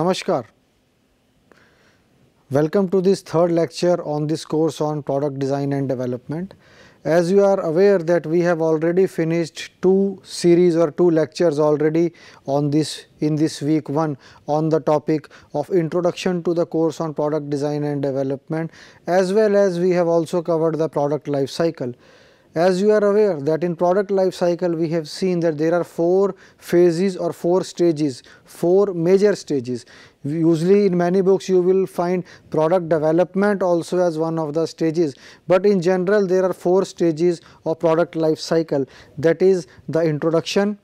Namaskar. Welcome to this third lecture on this course on product design and development. As you are aware that we have already finished two series or two lectures already on this in this week 1 on the topic of introduction to the course on product design and development as well as we have also covered the product life cycle. As you are aware that in product life cycle we have seen that there are four phases or four stages, four major stages. Usually in many books you will find product development also as one of the stages, but in general there are four stages of product life cycle that is the introduction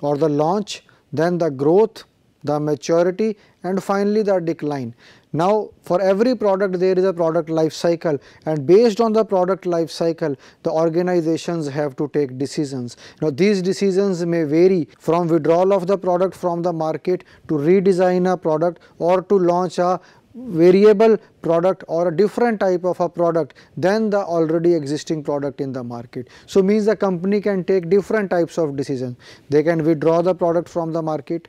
or the launch, then the growth, the maturity and finally the decline. Now, for every product there is a product life cycle and based on the product life cycle the organizations have to take decisions. Now, these decisions may vary from withdrawal of the product from the market to redesign a product or to launch a variable product or a different type of a product than the already existing product in the market. So, means the company can take different types of decisions. They can withdraw the product from the market,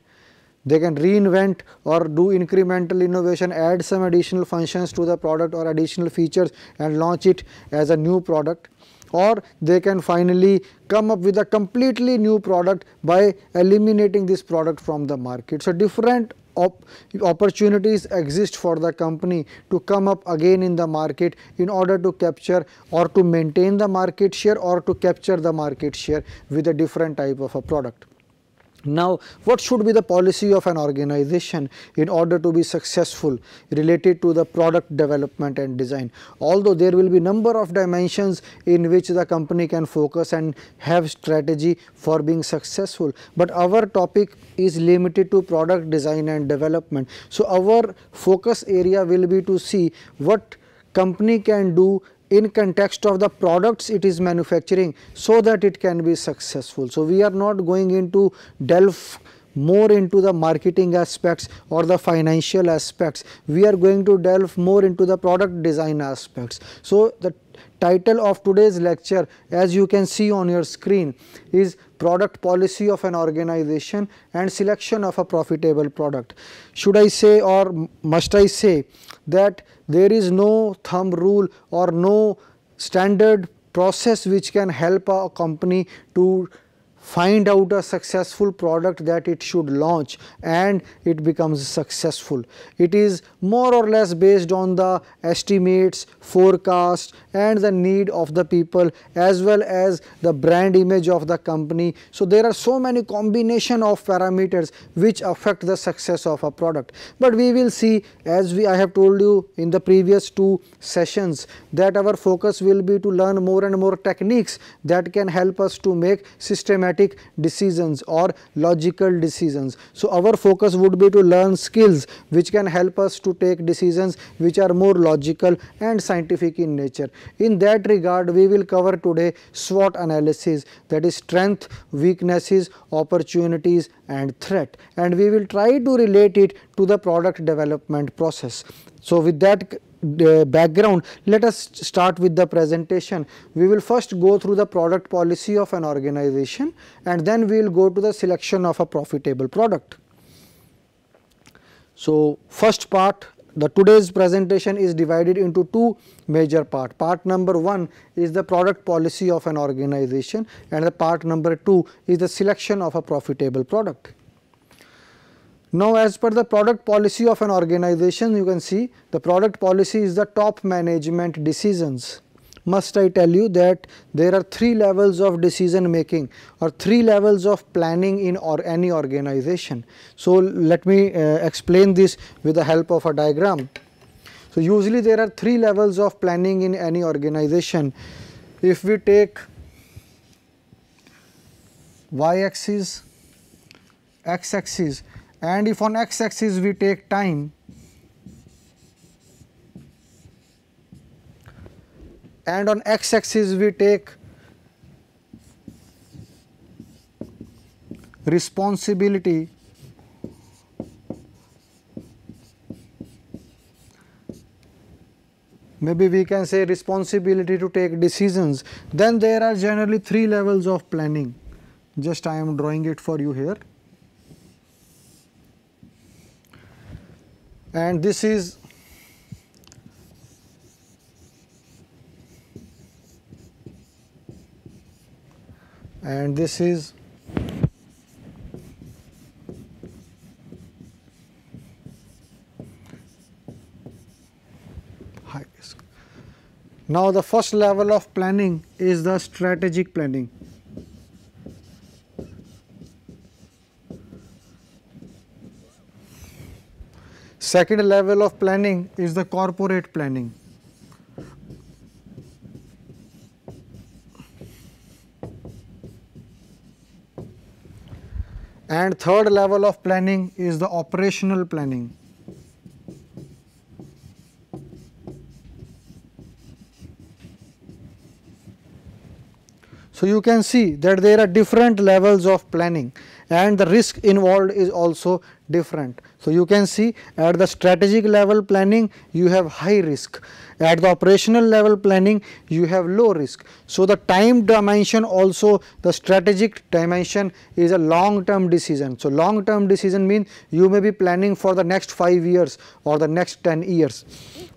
they can reinvent or do incremental innovation, add some additional functions to the product or additional features and launch it as a new product or they can finally come up with a completely new product by eliminating this product from the market. So, different op opportunities exist for the company to come up again in the market in order to capture or to maintain the market share or to capture the market share with a different type of a product. Now, what should be the policy of an organization in order to be successful related to the product development and design? Although there will be number of dimensions in which the company can focus and have strategy for being successful, but our topic is limited to product design and development. So, our focus area will be to see what company can do in context of the products it is manufacturing so that it can be successful. So, we are not going into delve more into the marketing aspects or the financial aspects, we are going to delve more into the product design aspects. So, the title of today's lecture as you can see on your screen is product policy of an organization and selection of a profitable product. Should I say or must I say that there is no thumb rule or no standard process which can help a company to find out a successful product that it should launch and it becomes successful. It is more or less based on the estimates, forecast and the need of the people as well as the brand image of the company. So, there are so many combination of parameters which affect the success of a product, but we will see as we I have told you in the previous two sessions that our focus will be to learn more and more techniques that can help us to make systematic decisions or logical decisions. So, our focus would be to learn skills which can help us to take decisions which are more logical and scientific in nature. In that regard we will cover today SWOT analysis that is strength, weaknesses, opportunities and threat and we will try to relate it to the product development process. So, with that background, let us start with the presentation. We will first go through the product policy of an organization and then we will go to the selection of a profitable product. So, first part the today's presentation is divided into two major part. Part number 1 is the product policy of an organization and the part number 2 is the selection of a profitable product. Now, as per the product policy of an organization, you can see the product policy is the top management decisions. Must I tell you that there are three levels of decision making or three levels of planning in or any organization. So, let me uh, explain this with the help of a diagram. So, usually there are three levels of planning in any organization. If we take y axis, x axis and if on x axis we take time and on x axis we take responsibility maybe we can say responsibility to take decisions then there are generally three levels of planning. Just I am drawing it for you here and this is and this is high risk. Now, the first level of planning is the strategic planning. Second level of planning is the corporate planning. And third level of planning is the operational planning. So, you can see that there are different levels of planning and the risk involved is also different. So, you can see at the strategic level planning you have high risk, at the operational level planning you have low risk. So, the time dimension also the strategic dimension is a long term decision. So, long term decision means you may be planning for the next 5 years or the next 10 years,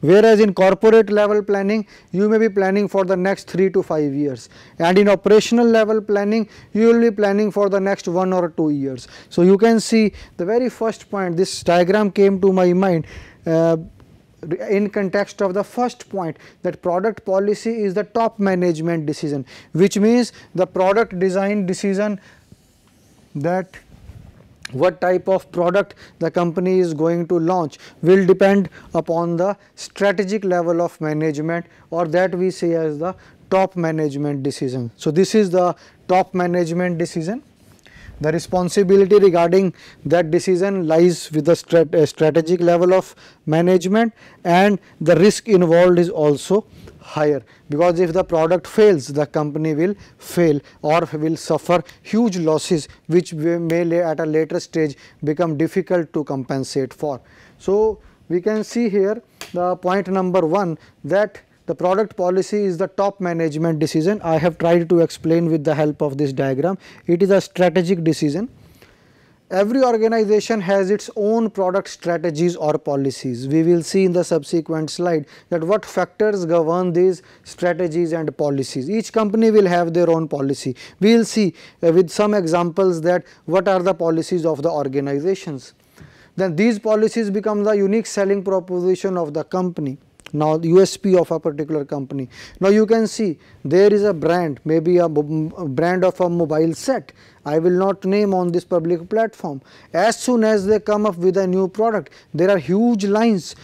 whereas in corporate level planning you may be planning for the next 3 to 5 years and in operational level planning you will be planning for the next 1 or 2 years. So, you can see the very first point this diagram came to my mind uh, in context of the first point that product policy is the top management decision which means the product design decision that what type of product the company is going to launch will depend upon the strategic level of management or that we say as the top management decision. So, this is the top management decision the responsibility regarding that decision lies with the strat uh, strategic level of management and the risk involved is also higher because if the product fails the company will fail or will suffer huge losses which may at a later stage become difficult to compensate for. So, we can see here the point number 1 that the product policy is the top management decision. I have tried to explain with the help of this diagram. It is a strategic decision. Every organization has its own product strategies or policies. We will see in the subsequent slide that what factors govern these strategies and policies. Each company will have their own policy. We will see uh, with some examples that what are the policies of the organizations. Then these policies become the unique selling proposition of the company now USP of a particular company. Now you can see there is a brand maybe a brand of a mobile set I will not name on this public platform. As soon as they come up with a new product there are huge lines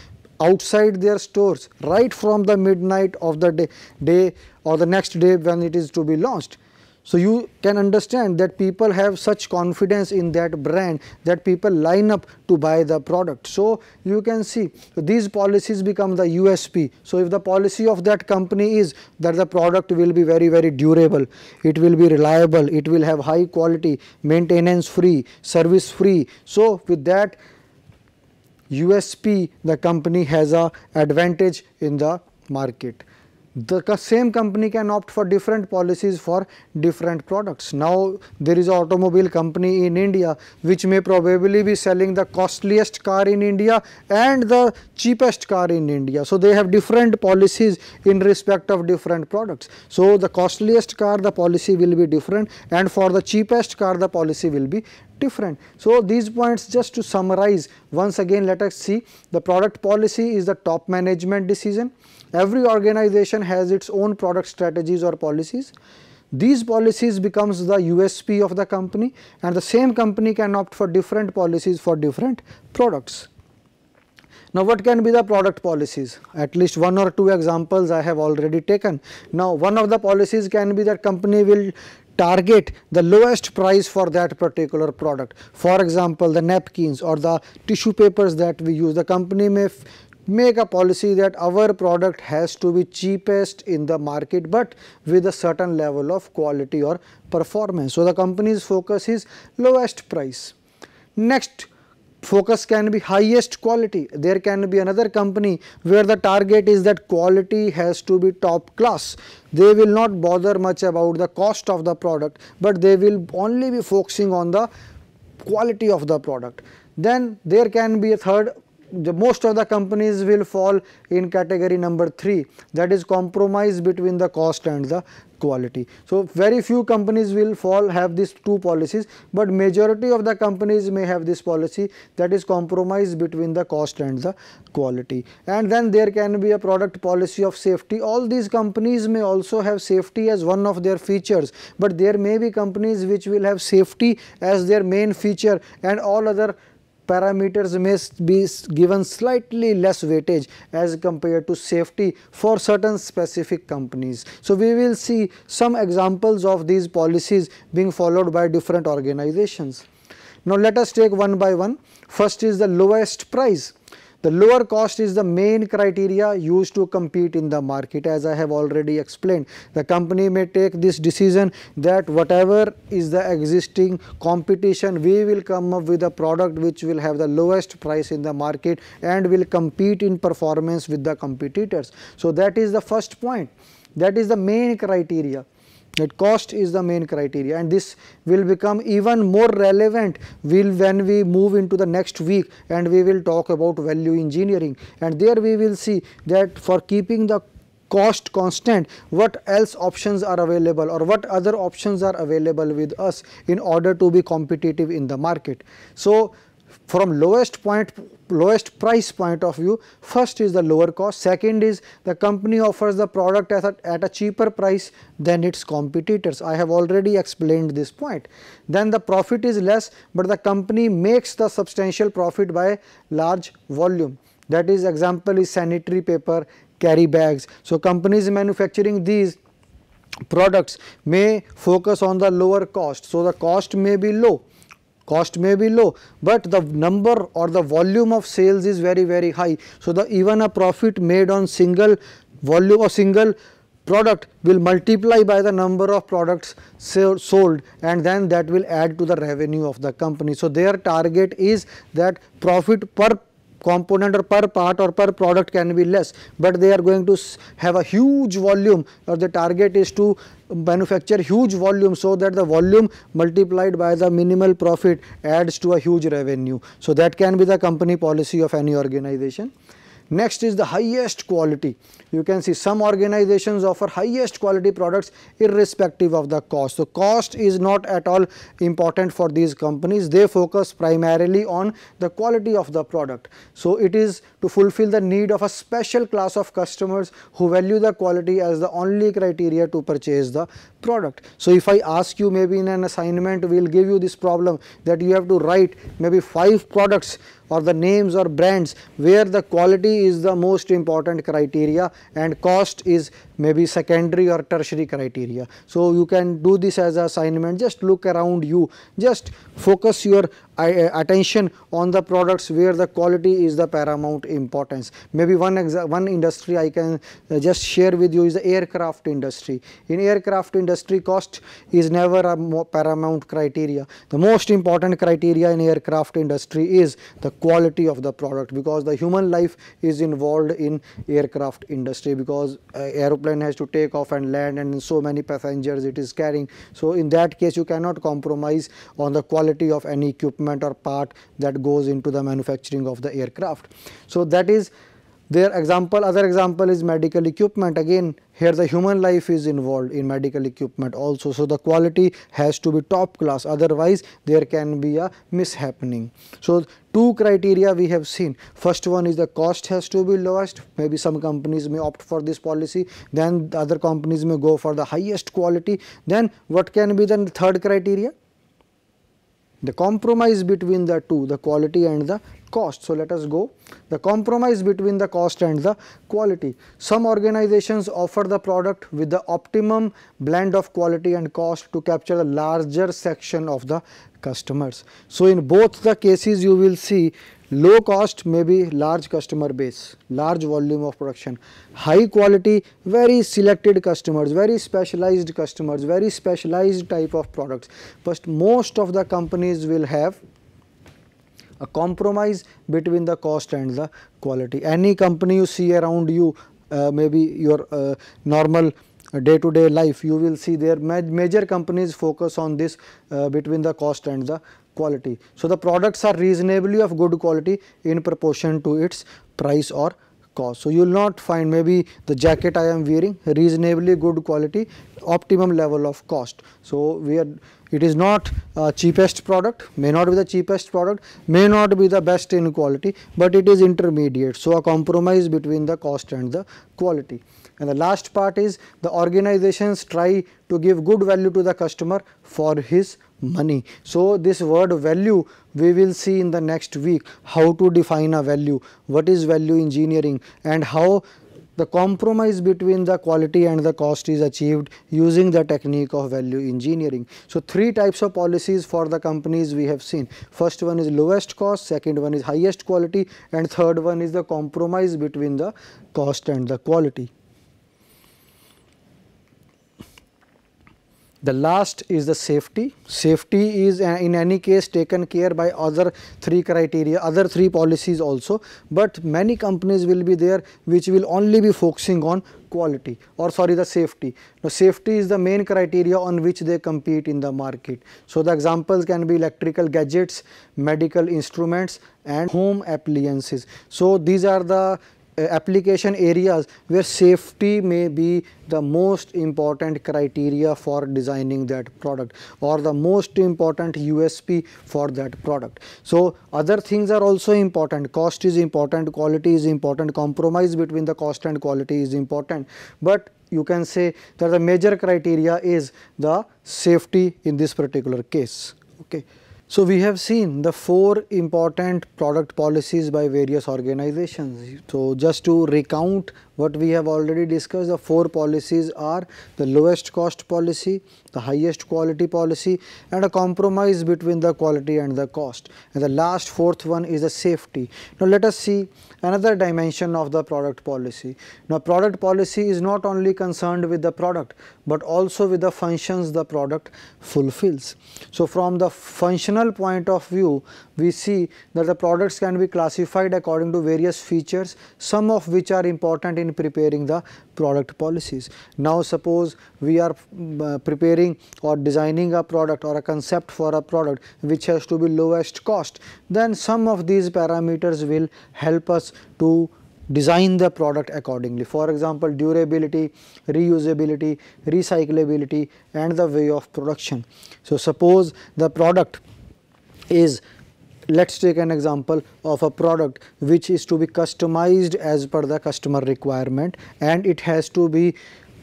outside their stores right from the midnight of the day, day or the next day when it is to be launched. So, you can understand that people have such confidence in that brand that people line up to buy the product. So, you can see these policies become the USP. So, if the policy of that company is that the product will be very very durable, it will be reliable, it will have high quality, maintenance free, service free. So, with that USP the company has a advantage in the market the same company can opt for different policies for different products. Now, there is an automobile company in India which may probably be selling the costliest car in India and the cheapest car in India. So, they have different policies in respect of different products. So, the costliest car the policy will be different and for the cheapest car the policy will be different. So, these points just to summarize once again let us see the product policy is the top management decision Every organization has its own product strategies or policies. These policies becomes the USP of the company and the same company can opt for different policies for different products. Now, what can be the product policies? At least one or two examples I have already taken. Now, one of the policies can be that company will target the lowest price for that particular product. For example, the napkins or the tissue papers that we use, the company may make a policy that our product has to be cheapest in the market, but with a certain level of quality or performance. So, the company's focus is lowest price. Next focus can be highest quality. There can be another company where the target is that quality has to be top class. They will not bother much about the cost of the product, but they will only be focusing on the quality of the product. Then there can be a third the most of the companies will fall in category number 3 that is compromise between the cost and the quality. So, very few companies will fall have these two policies, but majority of the companies may have this policy that is compromise between the cost and the quality. And then there can be a product policy of safety. All these companies may also have safety as one of their features, but there may be companies which will have safety as their main feature and all other parameters may be given slightly less weightage as compared to safety for certain specific companies. So, we will see some examples of these policies being followed by different organizations. Now, let us take one by one. First is the lowest price. The lower cost is the main criteria used to compete in the market as I have already explained. The company may take this decision that whatever is the existing competition we will come up with a product which will have the lowest price in the market and will compete in performance with the competitors. So, that is the first point that is the main criteria that cost is the main criteria and this will become even more relevant will when we move into the next week and we will talk about value engineering and there we will see that for keeping the cost constant what else options are available or what other options are available with us in order to be competitive in the market. So, from lowest point lowest price point of view. First is the lower cost. Second is the company offers the product at a, at a cheaper price than its competitors. I have already explained this point. Then the profit is less but the company makes the substantial profit by large volume. That is example is sanitary paper carry bags. So companies manufacturing these products may focus on the lower cost. So the cost may be low cost may be low, but the number or the volume of sales is very very high. So, the even a profit made on single volume or single product will multiply by the number of products sold and then that will add to the revenue of the company. So, their target is that profit per component or per part or per product can be less, but they are going to have a huge volume or the target is to manufacture huge volume so that the volume multiplied by the minimal profit adds to a huge revenue. So, that can be the company policy of any organization. Next is the highest quality. You can see some organizations offer highest quality products irrespective of the cost. So, cost is not at all important for these companies. They focus primarily on the quality of the product. So, it is to fulfill the need of a special class of customers who value the quality as the only criteria to purchase the product. So, if I ask you maybe in an assignment we will give you this problem that you have to write maybe 5 products or the names or brands where the quality is the most important criteria and cost is maybe secondary or tertiary criteria. So, you can do this as assignment just look around you just focus your attention on the products where the quality is the paramount importance. Maybe one one industry I can uh, just share with you is the aircraft industry. In aircraft industry cost is never a paramount criteria. The most important criteria in aircraft industry is the quality of the product because the human life is involved in aircraft industry because uh, aeroplane has to take off and land and so many passengers it is carrying. So, in that case you cannot compromise on the quality of any equipment equipment or part that goes into the manufacturing of the aircraft. So, that is their example. Other example is medical equipment. Again here the human life is involved in medical equipment also. So, the quality has to be top class. Otherwise there can be a mishappening. So, two criteria we have seen. First one is the cost has to be lowest. Maybe some companies may opt for this policy. Then the other companies may go for the highest quality. Then what can be the third criteria the compromise between the two the quality and the cost. So, let us go the compromise between the cost and the quality. Some organizations offer the product with the optimum blend of quality and cost to capture the larger section of the customers. So, in both the cases you will see low cost may be large customer base, large volume of production, high quality very selected customers, very specialized customers, very specialized type of products. But most of the companies will have a compromise between the cost and the quality. Any company you see around you uh, maybe your uh, normal day to day life you will see their major companies focus on this uh, between the cost and the quality. So, the products are reasonably of good quality in proportion to its price or cost. So, you will not find maybe the jacket I am wearing reasonably good quality optimum level of cost. So, we are it is not cheapest product may not be the cheapest product may not be the best in quality, but it is intermediate. So, a compromise between the cost and the quality. And the last part is the organizations try to give good value to the customer for his money. So, this word value we will see in the next week how to define a value, what is value engineering and how the compromise between the quality and the cost is achieved using the technique of value engineering. So, three types of policies for the companies we have seen. First one is lowest cost, second one is highest quality and third one is the compromise between the cost and the quality. The last is the safety. Safety is uh, in any case taken care by other three criteria, other three policies also, but many companies will be there which will only be focusing on quality or sorry the safety. Now, safety is the main criteria on which they compete in the market. So, the examples can be electrical gadgets, medical instruments and home appliances. So, these are the Uh, application areas where safety may be the most important criteria for designing that product or the most important USP for that product. So, other things are also important cost is important, quality is important, compromise between the cost and quality is important, but you can say that the major criteria is the safety in this particular case. Okay. So, we have seen the four important product policies by various organizations. So, just to recount what we have already discussed the four policies are the lowest cost policy, the highest quality policy and a compromise between the quality and the cost and the last fourth one is the safety. Now, let us see another dimension of the product policy. Now, product policy is not only concerned with the product, but also with the functions the product fulfills. So, from the functional point of view we see that the products can be classified according to various features some of which are important in preparing the product policies. Now, suppose we are uh, preparing or designing a product or a concept for a product which has to be lowest cost, then some of these parameters will help us to design the product accordingly. For example, durability, reusability, recyclability and the way of production. So, suppose the product is let us take an example of a product which is to be customized as per the customer requirement and it has to be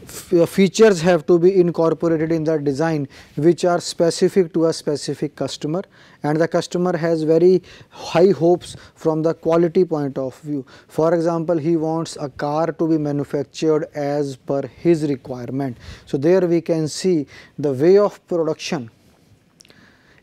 features have to be incorporated in the design which are specific to a specific customer and the customer has very high hopes from the quality point of view. For example, he wants a car to be manufactured as per his requirement. So, there we can see the way of production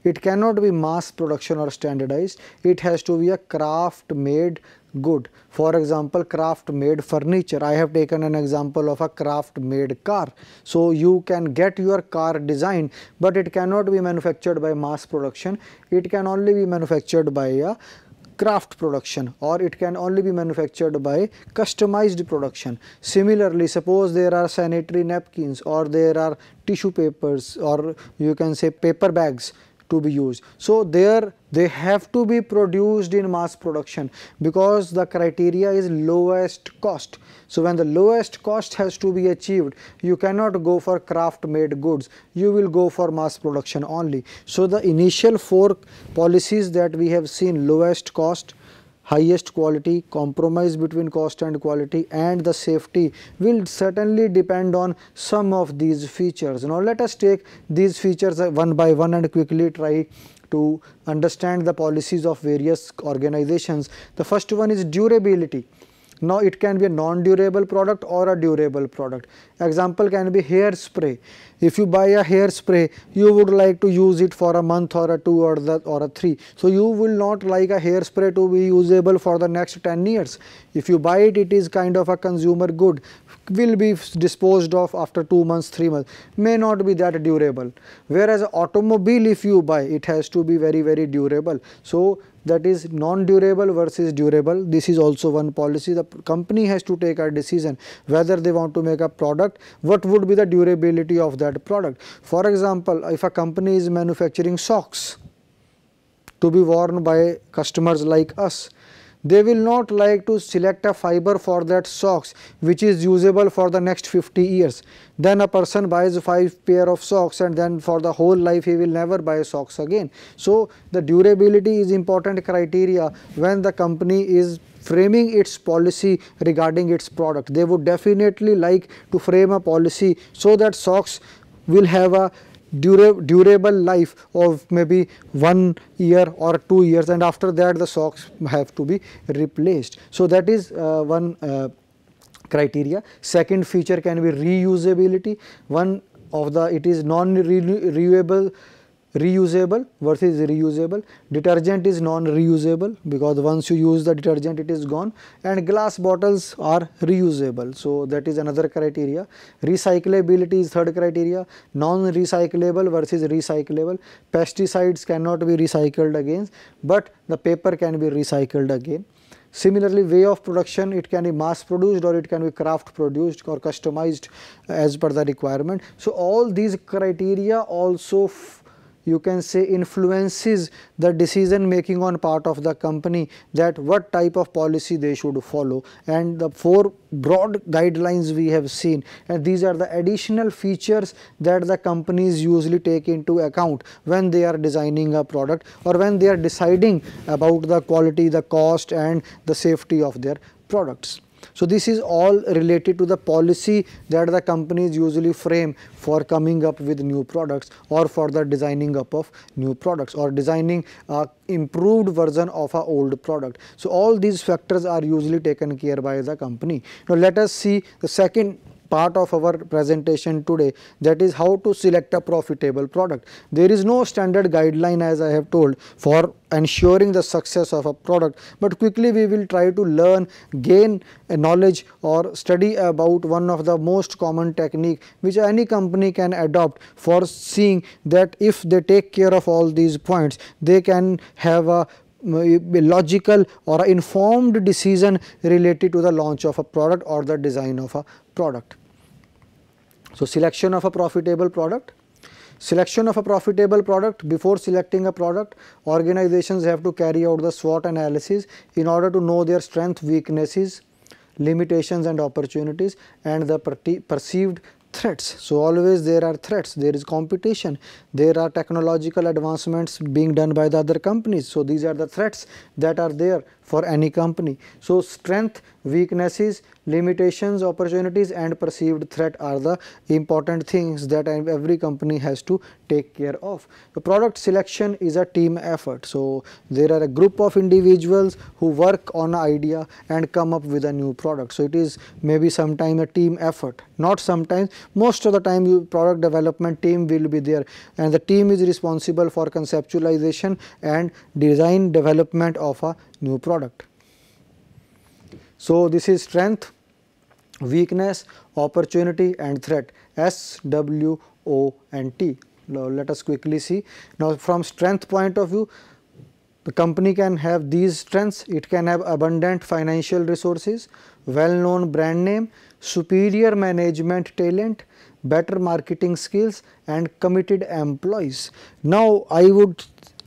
it cannot be mass production or standardized, it has to be a craft made good. For example, craft made furniture. I have taken an example of a craft made car. So, you can get your car designed, but it cannot be manufactured by mass production. It can only be manufactured by a craft production or it can only be manufactured by customized production. Similarly, suppose there are sanitary napkins or there are tissue papers or you can say paper bags to be used. So, there they have to be produced in mass production because the criteria is lowest cost. So, when the lowest cost has to be achieved, you cannot go for craft made goods, you will go for mass production only. So, the initial four policies that we have seen lowest cost, highest quality, compromise between cost and quality and the safety will certainly depend on some of these features. Now, let us take these features uh, one by one and quickly try to understand the policies of various organizations. The first one is durability. Now, it can be a non-durable product or a durable product. Example can be hairspray. If you buy a hairspray, you would like to use it for a month or a two or, the, or a three. So, you will not like a hairspray to be usable for the next 10 years. If you buy it, it is kind of a consumer good, will be disposed of after 2 months, 3 months, may not be that durable. Whereas, automobile if you buy, it has to be very, very durable. So, that is non-durable versus durable. This is also one policy. The company has to take a decision whether they want to make a product, what would be the durability of that product. For example, if a company is manufacturing socks, to be worn by customers like us they will not like to select a fiber for that socks which is usable for the next 50 years. Then a person buys 5 pair of socks and then for the whole life he will never buy socks again. So, the durability is important criteria when the company is framing its policy regarding its product. They would definitely like to frame a policy so that socks will have a dura durable life of maybe one year or two years and after that the socks have to be replaced. So, that is uh, one uh, criteria. Second feature can be reusability. One of the it is non-renewable reusable versus reusable. Detergent is non-reusable because once you use the detergent it is gone and glass bottles are reusable. So, that is another criteria. Recyclability is third criteria, non-recyclable versus recyclable. Pesticides cannot be recycled again, but the paper can be recycled again. Similarly, way of production it can be mass produced or it can be craft produced or customized as per the requirement. So, all these criteria also you can say influences the decision making on part of the company that what type of policy they should follow and the four broad guidelines we have seen and these are the additional features that the companies usually take into account when they are designing a product or when they are deciding about the quality, the cost and the safety of their products. So, this is all related to the policy that the companies usually frame for coming up with new products or for the designing up of new products or designing a improved version of a old product. So, all these factors are usually taken care by the company. Now, let us see the second part of our presentation today that is how to select a profitable product. There is no standard guideline as I have told for ensuring the success of a product, but quickly we will try to learn, gain knowledge or study about one of the most common technique which any company can adopt for seeing that if they take care of all these points, they can have a logical or informed decision related to the launch of a product or the design of a product. So, selection of a profitable product. Selection of a profitable product before selecting a product organizations have to carry out the SWOT analysis in order to know their strength weaknesses limitations and opportunities and the perceived threats. So, always there are threats, there is competition, there are technological advancements being done by the other companies. So, these are the threats that are there for any company. So, strength, weaknesses, limitations, opportunities and perceived threat are the important things that every company has to take care of. The product selection is a team effort. So, there are a group of individuals who work on an idea and come up with a new product. So, it is maybe sometime a team effort, not sometimes most of the time product development team will be there and the team is responsible for conceptualization and design development of a new product. So, this is strength, weakness, opportunity and threat S, W, O and T. Now, let us quickly see. Now, from strength point of view, the company can have these strengths, it can have abundant financial resources, well known brand name, superior management talent, better marketing skills and committed employees. Now, I would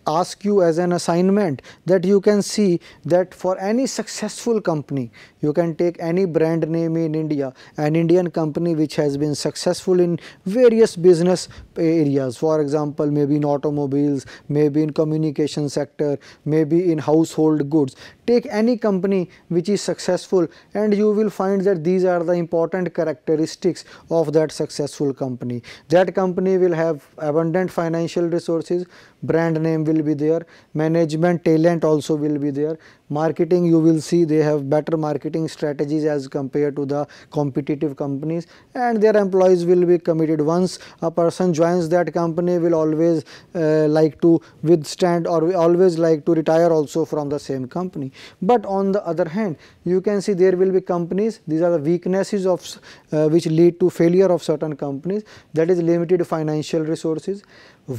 ask you as an assignment that you can see that for any successful company, you can take any brand name in India, an Indian company which has been successful in various business areas. For example, maybe in automobiles, maybe in communication sector, maybe in household goods. Take any company which is successful and you will find that these are the important characteristics of that successful company. That company will have abundant financial resources, brand name will be there, management talent also will be there, marketing you will see they have better marketing strategies as compared to the competitive companies. And their employees will be committed. Once a person joins that company will always uh, like to withstand or always like to retire also from the same company. But on the other hand you can see there will be companies these are the weaknesses of uh, which lead to failure of certain companies that is limited financial resources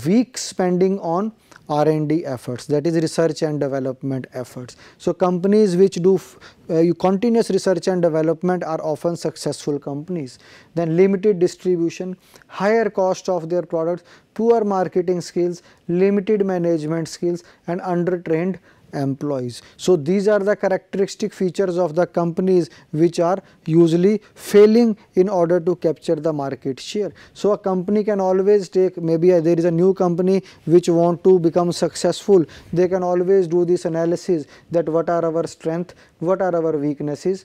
weak spending on R&D efforts that is research and development efforts. So, companies which do uh, continuous research and development are often successful companies. Then limited distribution, higher cost of their products, poor marketing skills, limited management skills and undertrained employees. So, these are the characteristic features of the companies which are usually failing in order to capture the market share. So, a company can always take maybe a, there is a new company which want to become successful, they can always do this analysis that what are our strength, what are our weaknesses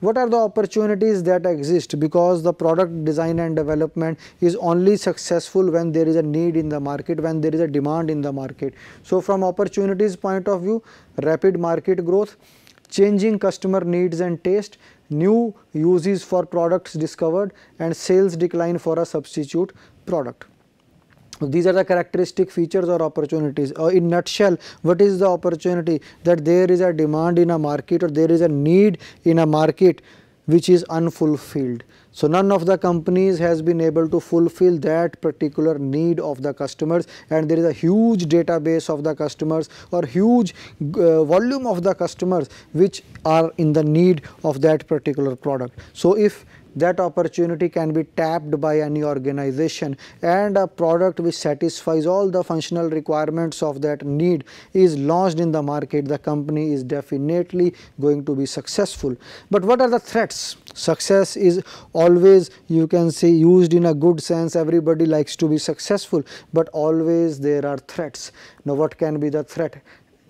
what are the opportunities that exist because the product design and development is only successful when there is a need in the market, when there is a demand in the market. So, from opportunities point of view, rapid market growth, changing customer needs and taste, new uses for products discovered and sales decline for a substitute product. These are the characteristic features or opportunities or in nutshell what is the opportunity that there is a demand in a market or there is a need in a market which is unfulfilled. So, none of the companies has been able to fulfill that particular need of the customers and there is a huge database of the customers or huge uh, volume of the customers which are in the need of that particular product. So, if that opportunity can be tapped by any organization and a product which satisfies all the functional requirements of that need is launched in the market, the company is definitely going to be successful. But what are the threats? Success is always you can say used in a good sense, everybody likes to be successful, but always there are threats. Now, what can be the threat?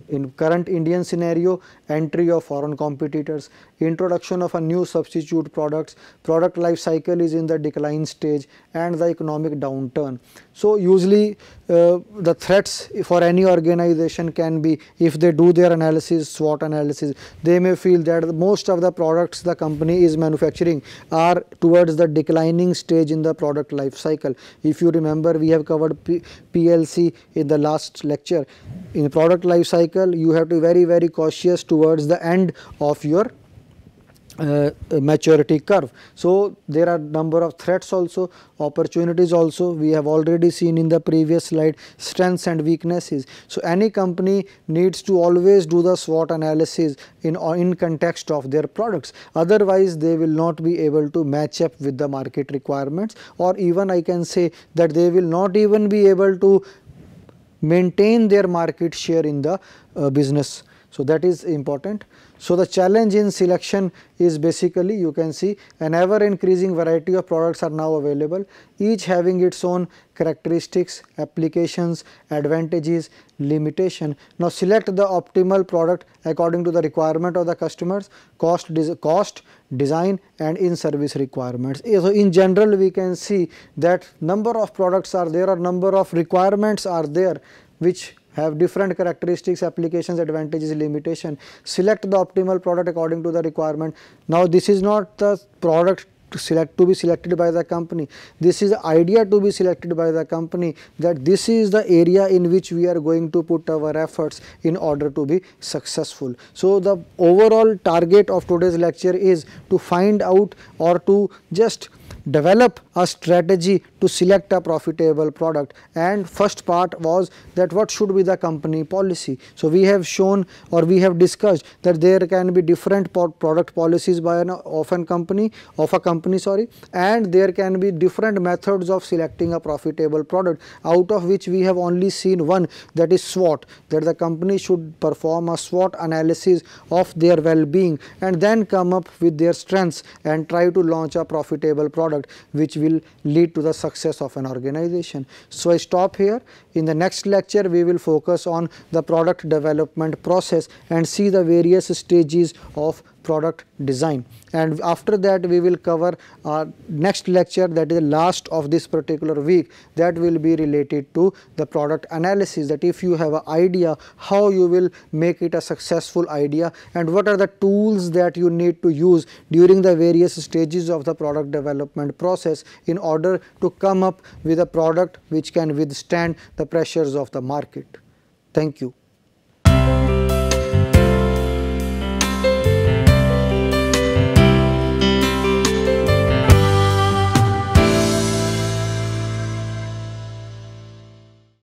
In current Indian scenario entry of foreign competitors, introduction of a new substitute products, product life cycle is in the decline stage and the economic downturn. So, usually uh, the threats for any organization can be if they do their analysis SWOT analysis they may feel that most of the products the company is manufacturing are towards the declining stage in the product life cycle. If you remember we have covered P PLC in the last lecture in product life cycle you have to be very very cautious towards the end of your uh, maturity curve. So, there are number of threats also, opportunities also we have already seen in the previous slide strengths and weaknesses. So, any company needs to always do the SWOT analysis in, in context of their products otherwise they will not be able to match up with the market requirements or even I can say that they will not even be able to maintain their market share in the uh, business. So, that is important. So, the challenge in selection is basically you can see an ever increasing variety of products are now available each having its own characteristics, applications, advantages, limitation. Now, select the optimal product according to the requirement of the customers, cost, cost design and in service requirements. So, in general we can see that number of products are there or number of requirements are there which have different characteristics, applications, advantages, limitation. Select the optimal product according to the requirement. Now, this is not the product to select to be selected by the company. This is idea to be selected by the company that this is the area in which we are going to put our efforts in order to be successful. So, the overall target of today's lecture is to find out or to just develop a strategy to select a profitable product and first part was that what should be the company policy. So, we have shown or we have discussed that there can be different product policies by an of an company of a company sorry and there can be different methods of selecting a profitable product out of which we have only seen one that is SWOT that the company should perform a SWOT analysis of their well-being and then come up with their strengths and try to launch a profitable product product which will lead to the success of an organization. So, I stop here in the next lecture we will focus on the product development process and see the various stages of product design and after that we will cover our next lecture that is the last of this particular week that will be related to the product analysis that if you have an idea how you will make it a successful idea and what are the tools that you need to use during the various stages of the product development process in order to come up with a product which can withstand the pressures of the market. Thank you.